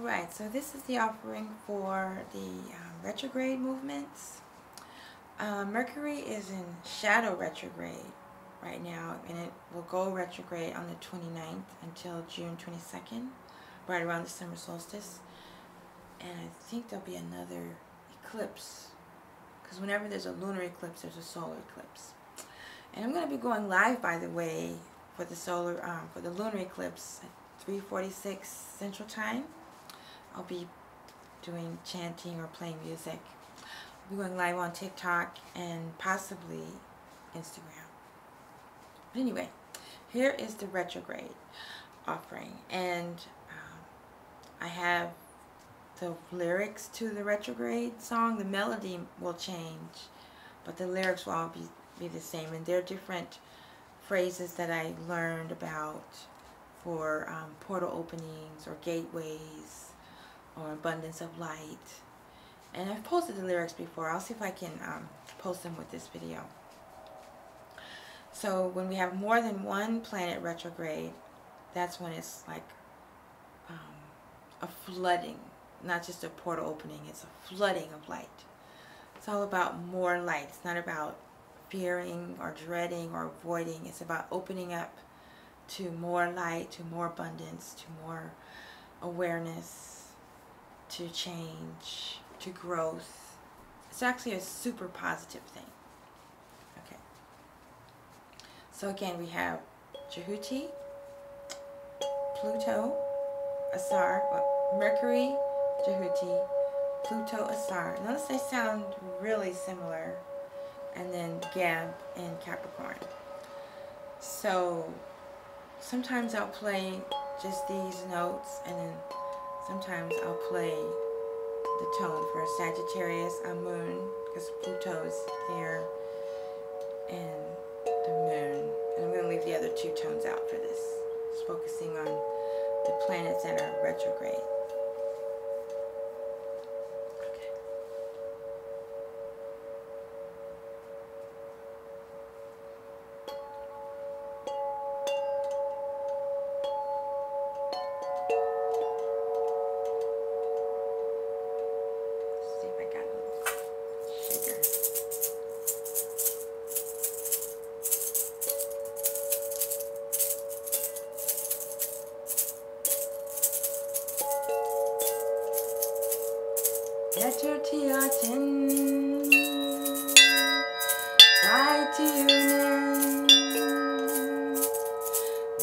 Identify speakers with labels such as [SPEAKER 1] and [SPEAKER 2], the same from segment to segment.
[SPEAKER 1] Alright, so this is the offering for the um, retrograde movements. Uh, Mercury is in shadow retrograde right now, and it will go retrograde on the 29th until June 22nd, right around the summer solstice. And I think there'll be another eclipse, because whenever there's a lunar eclipse, there's a solar eclipse. And I'm going to be going live, by the way, for the solar, um, for the lunar eclipse at 3:46 Central Time. I'll be doing chanting or playing music. I'll be going live on TikTok and possibly Instagram. But anyway, here is the retrograde offering. And um, I have the lyrics to the retrograde song. The melody will change, but the lyrics will all be, be the same. And they're different phrases that I learned about for um, portal openings or gateways or abundance of light. And I've posted the lyrics before. I'll see if I can um, post them with this video. So when we have more than one planet retrograde, that's when it's like um, a flooding, not just a portal opening, it's a flooding of light. It's all about more light. It's not about fearing or dreading or avoiding. It's about opening up to more light, to more abundance, to more awareness, to change, to growth. It's actually a super positive thing. Okay. So again, we have Jehuti, Pluto, Asar, Mercury, Jehuti, Pluto, Asar. Notice they sound really similar. And then Geb and Capricorn. So sometimes I'll play just these notes and then Sometimes I'll play the tone for Sagittarius, a moon, because Pluto is there, and the moon. And I'm going to leave the other two tones out for this. Just focusing on the planets that are retrograde. Yaturtiyatin Saitiyunin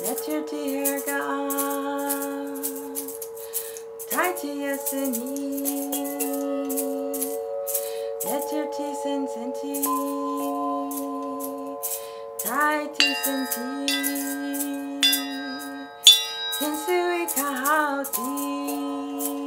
[SPEAKER 1] Yaturtiyarga Taitiyasini Yaturtisensenti Taitisenti Tensui Kahauti Chiakin Tai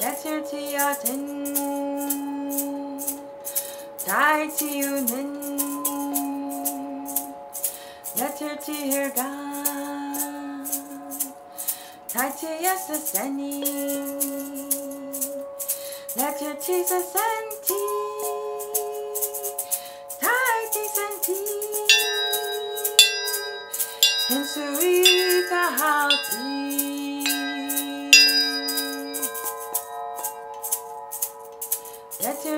[SPEAKER 1] 예술지어든 다이티우는 예술지을가 다이지였으니 예술지서산지 다이지선지 캔수이가 하지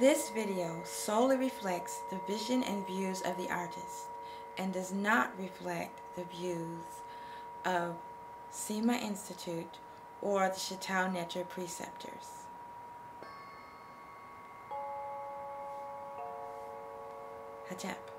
[SPEAKER 1] This video solely reflects the vision and views of the artist and does not reflect the views of SEMA Institute or the Shetaut Neter preceptors. Hajab.